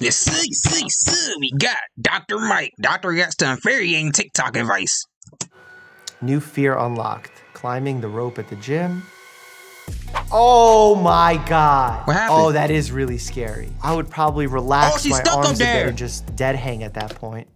Let's see, see, see. We got Dr. Mike. Dr. got some infuriating TikTok advice. New fear unlocked. Climbing the rope at the gym. Oh my god. What happened? Oh, that is really scary. I would probably relax Oh, my arms a bit and just dead hang at that point.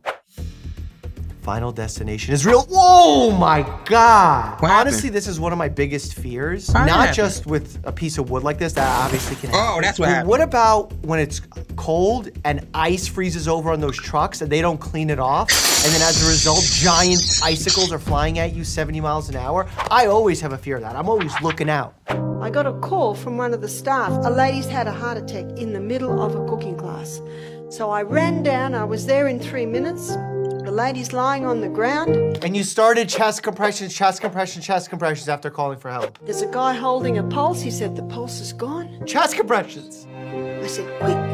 Final destination is real. Oh my god. What happened? Honestly, this is one of my biggest fears. That Not happen? just with a piece of wood like this, that obviously can Oh, that's what happened. What about when it's cold and ice freezes over on those trucks and they don't clean it off? And then as a result, giant icicles are flying at you 70 miles an hour? I always have a fear of that. I'm always looking out. I got a call from one of the staff. A lady's had a heart attack in the middle of a cooking class. So I ran down, I was there in three minutes. The lady's lying on the ground. And you started chest compressions, chest compressions, chest compressions after calling for help. There's a guy holding a pulse. He said, The pulse is gone. Chest compressions. I said, Quick, cayenne pepper. on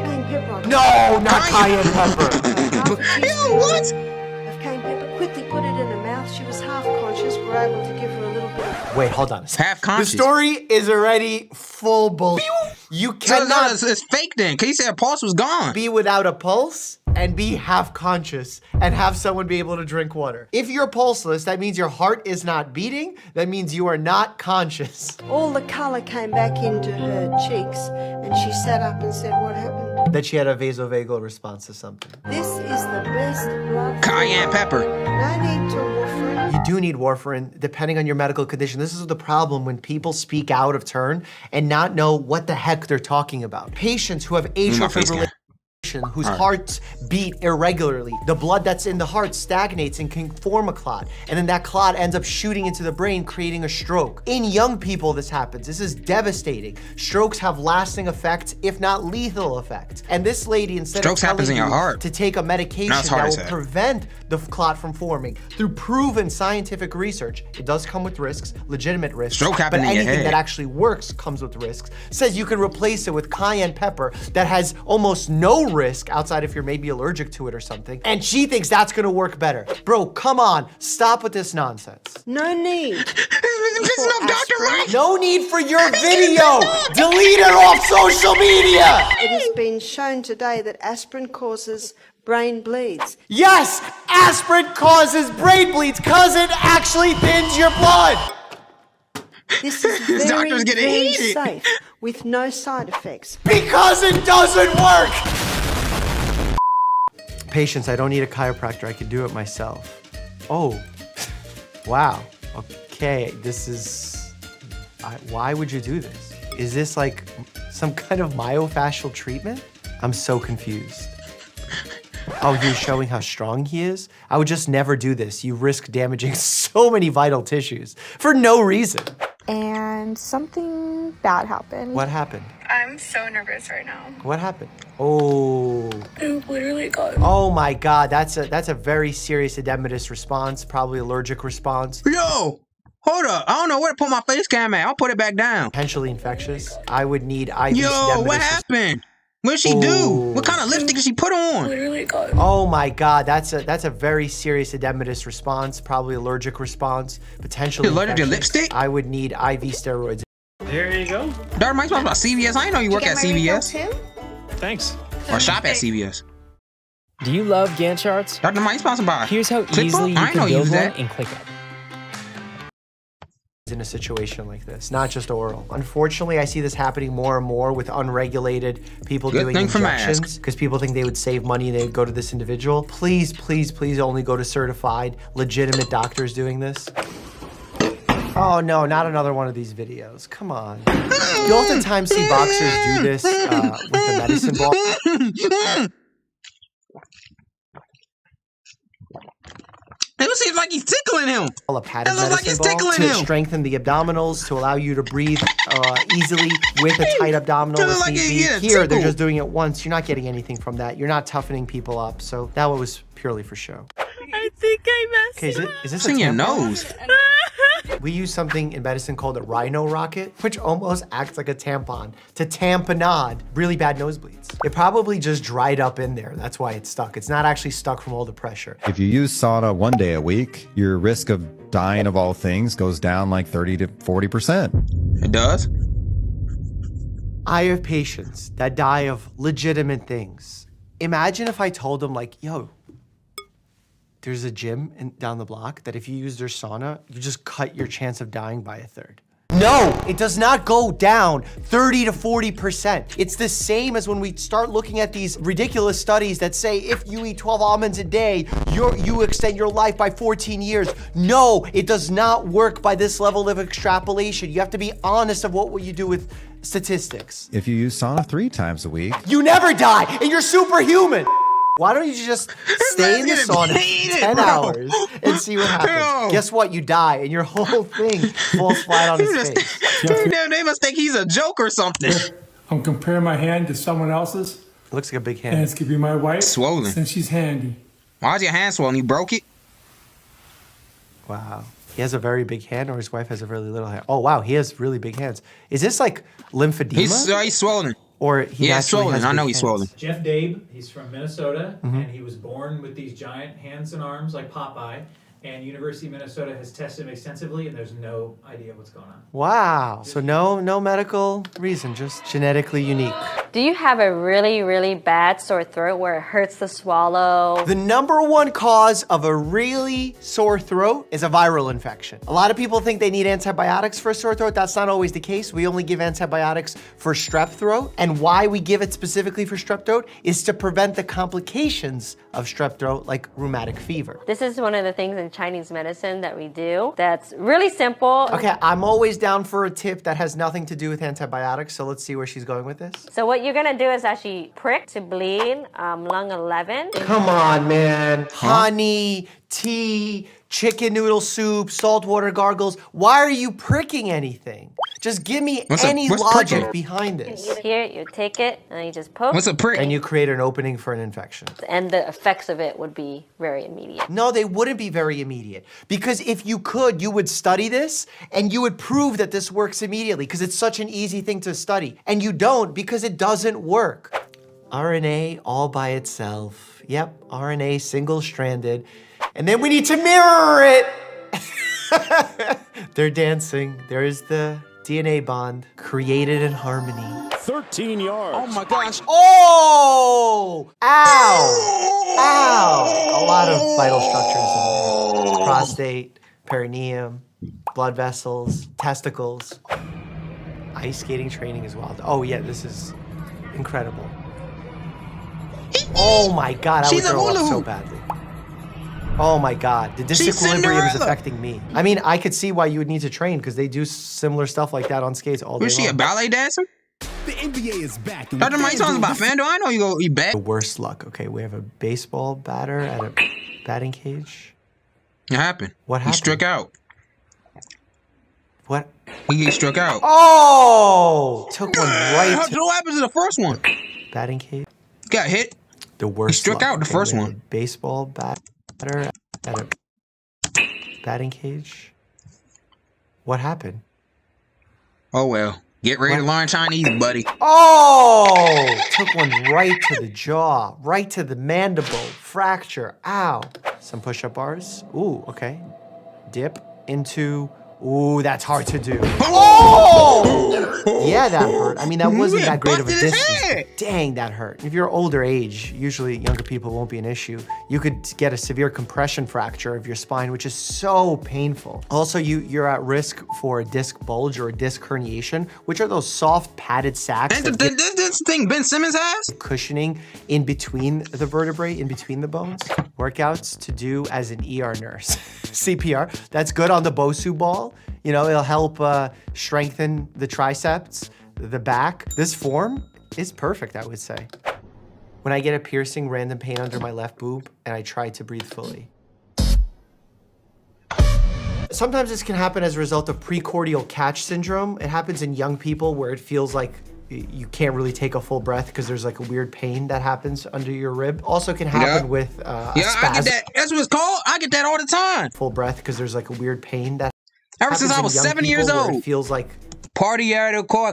No, not cayenne pepper. Half a Ew, teaspoon what? Of cayenne pepper. Quickly put it in her mouth. She was half conscious. We're able to give her a little bit of. Wait, hold on a second. Half The story is already full bullshit. You So, no, cannot it's, it's fake then, because he said pulse was gone. be without a pulse and be half conscious and have someone be able to drink water. If you're pulseless, that means your heart is not beating. That means you are not conscious. All the colour came back into her cheeks. And she sat up and said, What happened? That she had a vasovagal response to something. This is the best blood. Cayenne pepper. No need to warfarin. You do need warfarin depending on your medical condition. This is the problem when people speak out of turn and not know what the heck they're talking about. Patients who have atrial my whose hearts beat irregularly. The blood that's in the heart stagnates and can form a clot. And then that clot ends up shooting into the brain, creating a stroke. In young people, this happens. This is devastating. Strokes have lasting effects, if not lethal effects. And this lady, instead Strokes of happens in your heart. to take a medication that will prevent the clot from forming through proven scientific research, it does come with risks, legitimate risks. Stroke but in your anything that actually works comes with risks. Says you can replace it with cayenne pepper that has almost no risk outside if you're maybe allergic to it or something. And she thinks that's gonna work better. Bro, come on, stop with this nonsense. No need. Listen up, Dr. Mike. No need for your video. Delete it off social media. It has been shown today that aspirin causes brain bleeds. Yes, aspirin causes brain bleeds because it actually thins your blood. This is This very, doctor's getting very heated. safe with no side effects. Because it doesn't work! Patience, I don't need a chiropractor. I can do it myself. Oh, wow. Okay, this is. I, why would you do this? Is this like some kind of myofascial treatment? I'm so confused. Oh, you're showing how strong he is? I would just never do this. You risk damaging so many vital tissues for no reason. and something bad happened. What happened? I'm so nervous right now. What happened? Oh. It literally got. Oh my god, that's a that's a very serious edematous response, probably allergic response, Yo, hold up. I don't know where to put my face cam at. I'll put it back down. potentially infectious. I would need IV Yo, what happened? What did she do? What kind of lipstick did she put on? Literally got. Oh my god, that's a that's a very serious edematous response, probably allergic response, potentially You allergic to infectious. lipstick? I would need IV steroids. There you go. Dr. Mike's talking about CVS. I didn't know you work at CVS Thanks. Or shop at CVS. Do you love Gantt charts? Dr. Mike's sponsored by. Here's how Clipboard? easily you I can you build use one that. in ClickUp. in a situation like this, not just oral. Unfortunately, I see this happening more and more with unregulated people Good doing thing injections because people think they would save money and they would go to this individual. Please, please, please only go to certified, legitimate doctors doing this. Oh no, not another one of these videos. Come on. You oftentimes see boxers do this uh, with a medicine ball. It looks like he's tickling him. a padded It looks like he's it's ball tickling to him. strengthen the abdominals, to allow you to breathe uh, easily with a tight abdominal. Doesn't if like need it be. get Here, they're just doing it once. You're not getting anything from that. You're not toughening people up. So that was purely for show. I think I messed Okay, is, it, is this It's in a your nose. We use something in medicine called a rhino rocket, which almost acts like a tampon to tamponade really bad nosebleeds. It probably just dried up in there. That's why it's stuck. It's not actually stuck from all the pressure. If you use sauna one day a week, your risk of dying of all things goes down like 30 to 40%. It does. I have patients that die of legitimate things Imagine if I told them like, yo, there's a gym in, down the block that if you use their sauna, you just cut your chance of dying by a third. No, it does not go down 30 to 40%. It's the same as when we start looking at these ridiculous studies that say if you eat 12 almonds a day, you you extend your life by 14 years. No, it does not work by this level of extrapolation. You have to be honest of what will you do with statistics. If you use sauna three times a week, You never die, and you're superhuman. Why don't you just stay in the sauna painted, 10 bro. hours and see what happens? Bro. Guess what? You die, and your whole thing falls flat on his face. Damn, they must think he's a joke or something. I'm comparing my hand to someone else's, It Looks like a big hand. and hand. it's gonna be my wife. Swollen. Since she's handy. Why's your hand swollen? You broke it? Wow. He has a very big hand, or his wife has a really little hand. Oh, wow. He has really big hands. Is this like lymphedema? He's, uh, he's swollen. Or he Yeah, swollen. has I know big he's hands? swollen. Jeff Dabe, he's from Minnesota, Mm-hmm. and he was born with these giant hands and arms like Popeye. And University of Minnesota has tested him extensively, and there's no idea what's going on. Wow. So no, no medical reason, just genetically unique. Do you have a really, really bad sore throat where it hurts to swallow? The number one cause of a really sore throat is a viral infection. A lot of people think they need antibiotics for a sore throat. That's not always the case. We only give antibiotics for strep throat. And why we give it specifically for strep throat is to prevent the complications of strep throat, like rheumatic fever. This is one of the things in Chinese medicine that we do that's really simple. Okay, I'm always down for a tip that has nothing to do with antibiotics. So let's see where she's going with this. So what you're gonna do is actually prick to bleed um, lung 11. Come on, man. Honey, tea, chicken noodle soup, saltwater gargles. Why are you pricking anything? Just give me What's any what's logic pricking? behind this. Here, you take it and you just poke, What's a prick? And you create an opening for an infection. and the effects of it would be very immediate. No, they wouldn't be very immediate. Because if you could, you would study this and you would prove that this works immediately because it's such an easy thing to study. And you don't because it doesn't work. RNA all by itself. Yep, RNA single stranded. And then we need to mirror it. They're dancing. There is the DNA bond created in harmony. 13 yards. oh my gosh. Oh! Ow! Ow! A lot of vital structures in there. Prostate, perineum, blood vessels, testicles. Ice skating training is wild. Oh yeah, this is incredible. Oh my god, I would She's a throw up so badly. Oh my god, the disequilibrium is affecting me. I mean, I could see why you would need to train because they do similar stuff like that on skates all day Was she a ballet dancer? The NBA is back. Dr. Mike talking about Fando. I know you go eat bad. The worst luck. Okay, we have a baseball batter at a batting cage. What happened? What happened? He happened? struck out. What? He he struck out. Oh! Took one right What to happened to the first one? batting cage. Got hit. The worst. struck luck. out the Okay, first one. Baseball batter at a batting cage. What happened? Oh well. Get ready to learn Chinese, buddy. Oh! Took one right to the jaw, right to the mandible, fracture. Ow. Some push up bars. Ooh, okay. Dip into. Ooh, that's hard to do. Oh! Yeah, that hurt. I mean, that wasn't that great of a distance. Dang, that hurt. If you're older age, usually younger people won't be an issue. You could get a severe compression fracture of your spine, which is so painful. Also, you, you're at risk for a disc bulge or a disc herniation, which are those soft padded sacs That's that the, give this, this thing Ben Simmons has? cushioning in between the vertebrae, in between the bones. Workouts to do as an ER nurse. CPR. That's good on the Bosu ball. You know, it'll help uh, strengthen the triceps, the back. This form is perfect, I would say. When I get a piercing random pain under my left boob and I try to breathe fully. Sometimes this can happen as a result of precordial catch syndrome. It happens in young people where it feels like you can't really take a full breath because there's like a weird pain that happens under your rib. Also can happen Yeah. with uh, Yeah, a I get that. That's what it's called. I get that all the time. Full breath because there's like a weird pain that Ever since I was seven years old. It feels like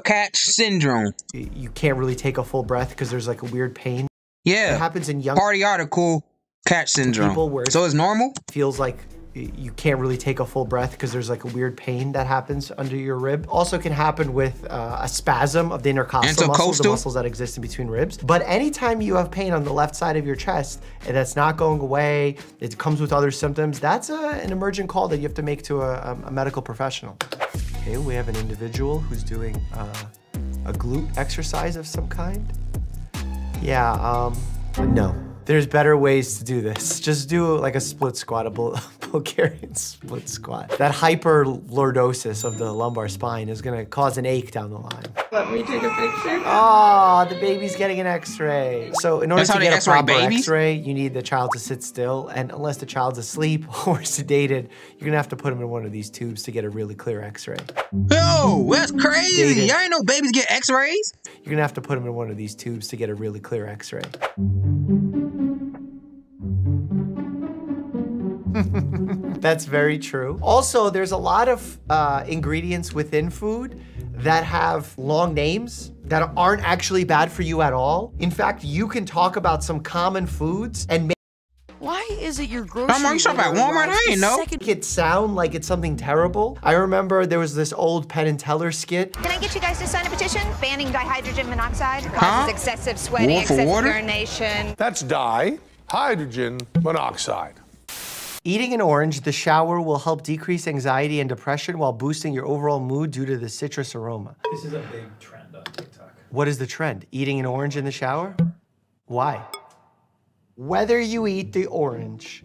Catch syndrome. you can't really take a full breath because there's like a weird pain. Yeah. It happens in young Pardiatal catch syndrome. people where So it's normal? feels like you can't really take a full breath because there's like a weird pain that happens under your rib. Also can happen with uh, a spasm of the intercostal muscles, the muscles that exist in between ribs. But anytime you have pain on the left side of your chest and that's not going away, it comes with other symptoms, that's a, an emergent call that you have to make to a, a medical professional. Okay, we have an individual who's doing uh, a glute exercise of some kind. Yeah, um, no. There's better ways to do this. Just do like a split squat, a Bulgarian split squat. That hyperlordosis of the lumbar spine is gonna cause an ache down the line. Let me take a picture. Oh, the baby's getting an x-ray. So in order That's to get a x-ray proper x-ray, you need the child to sit still. And unless the child's asleep or sedated, you're gonna have to put him in one of these tubes to get a really clear x-ray. Yo, that's crazy. Y'all ain't know babies get X-rays. You're gonna have to put him in one of these tubes to get a really clear x-ray. That's very true. Also, there's a lot of uh, ingredients within food that have long names that aren't actually bad for you at all. In fact, you can talk about some common foods and make Why is it your grocery Mama, you shop at store Walmart? I arrives ain't the know. second- it sound like it's something terrible. I remember there was this old Penn and Teller skit. Can I get you guys to sign a petition banning dihydrogen monoxide? Causes Huh? excessive sweating, War excessive water? urination. That's dihydrogen monoxide. Eating an orange, the shower will help decrease anxiety and depression while boosting your overall mood due to the citrus aroma. This is a big trend on TikTok. What is the trend? Eating an orange in the shower? Why? Whether you eat the orange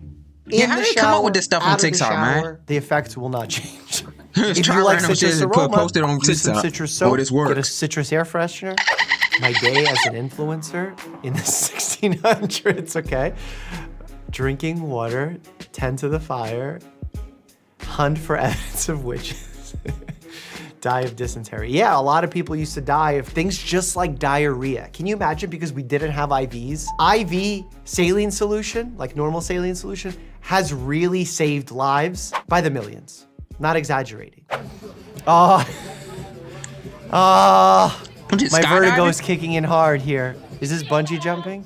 in Yeah, how the do they shower, come up with this stuff on out of the TikTok, man? shower, The effects will not change. Just if try you like citrus and put- aroma, post it on use some TikTok. citrus Oh, soap. this Get a citrus air freshener. My day as an influencer in the 1600s. Okay, drinking water, tend to the fire, hunt for evidence of witches. die of dysentery. Yeah, a lot of people used to die of things just like diarrhea. Can you imagine because we didn't have IVs? IV saline solution, like normal saline solution, has really saved lives by the millions. Not exaggerating. Oh, oh, my vertigo is kicking in hard here. Is this bungee jumping?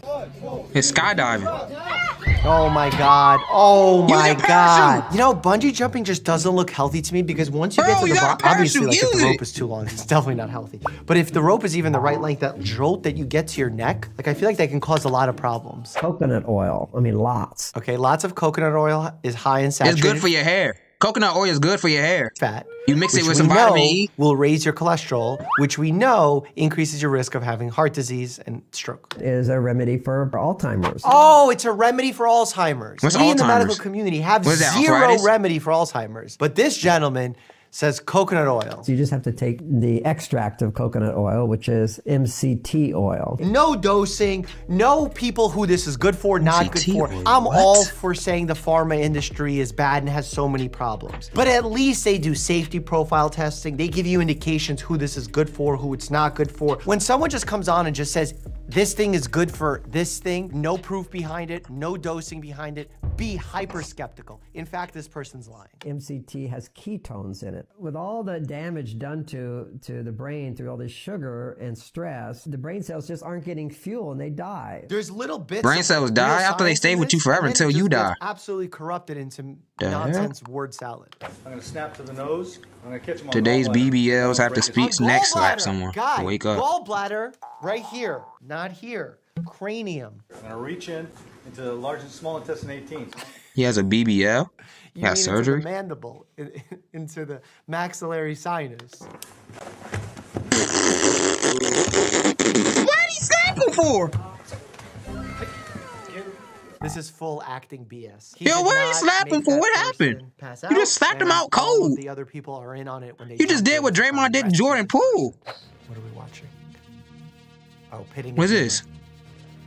It's skydiving. Oh my god. Oh my your god. You know, bungee jumping just doesn't look healthy to me because once you Bro, get to the bottom, obviously, like if the rope it. is too long, it's definitely not healthy. But if the rope is even the right length, that jolt that you get to your neck, like I feel like that can cause a lot of problems. Coconut oil. I mean, lots. Okay, lots of coconut oil is high in saturated. It's good for your hair. Coconut oil is good for your hair. fat. You mix it with some vitamin know E. Will raise your cholesterol, which we know increases your risk of having heart disease and stroke. Is a remedy for Alzheimer's. Oh, it's a remedy for Alzheimer's. What's we in the medical community have What is that, zero arthritis? remedy for Alzheimer's. But this gentleman says coconut oil. So you just have to take the extract of coconut oil, which is MCT oil. No dosing, no people who this is good for, not good for. I'm all for saying the pharma industry is bad and has so many problems. But at least they do safety profile testing. They give you indications who this is good for, who it's not good for. When someone just comes on and just says, this thing is good for this thing, no proof behind it, no dosing behind it, be hyper skeptical. In fact, this person's lying. MCT has ketones in it. With all the damage done to, to the brain through all this sugar and stress, the brain cells just aren't getting fuel and they die. There's little bits. Brain of cells die after they stay with you forever until you die. Absolutely corrupted into The heck? nonsense word salad. I'm gonna snap to the nose. I'm gonna catch him on Today's. BBLs have to speak neck slap Gallbladder, someone. Guy, Wake up. Gallbladder, right here, not here. Cranium. I'm gonna reach in into the large and small intestine 18. He has a BBL. You Got surgery. into the mandible, in- into the maxillary sinus. What are you slapping for? This is full acting BS. He Yo, what are you slapping for? What happened? You just slapped him out cold. The other people are in on it when they. You just did what Draymond did to Jordan. Poole. What are we watching? Oh, pitting. What's his this?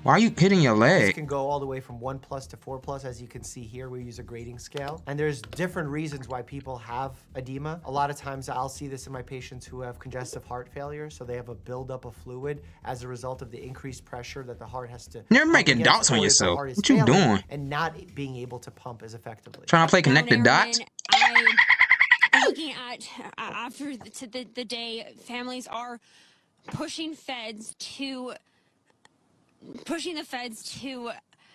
Why are you hitting your leg? This can go all the way from one plus to four plus, as you can see here. We use a grading scale, and there's different reasons why people have edema. A lot of times, I'll see this in my patients who have congestive heart failure, so they have a buildup of fluid as a result of the increased pressure that the heart has to. You're making dots on or if the yourself. What you doing? And not being able to pump as effectively. Trying to play connect the dots? I'm looking at uh, after the, to the, the day, families are pushing feds to pushing the feds to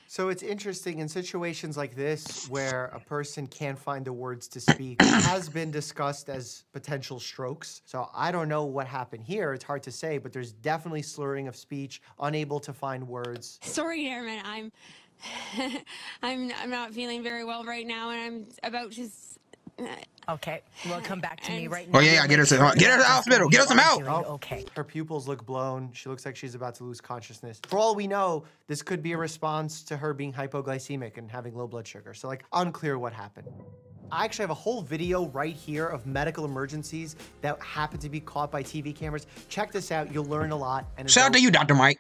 So it's interesting in situations like this where a person can't find the words to speak has been discussed as potential strokes. So I don't know what happened here. It's hard to say, but there's definitely slurring of speech, unable to find words. Sorry, Airman. I'm, I'm, I'm not feeling very well right now, and I'm about to. S- Okay, well, come back to me right now. Oh now. yeah, yeah, get her some, get her to the hospital. Get her some help. Okay. Her pupils look blown. She looks like she's about to lose consciousness. For all we know, this could be a response to her being hypoglycemic and having low blood sugar. So, like, unclear what happened. I actually have a whole video right here of medical emergencies that happen to be caught by TV cameras. Check this out. You'll learn a lot. And Shout out to you, Dr. Mike.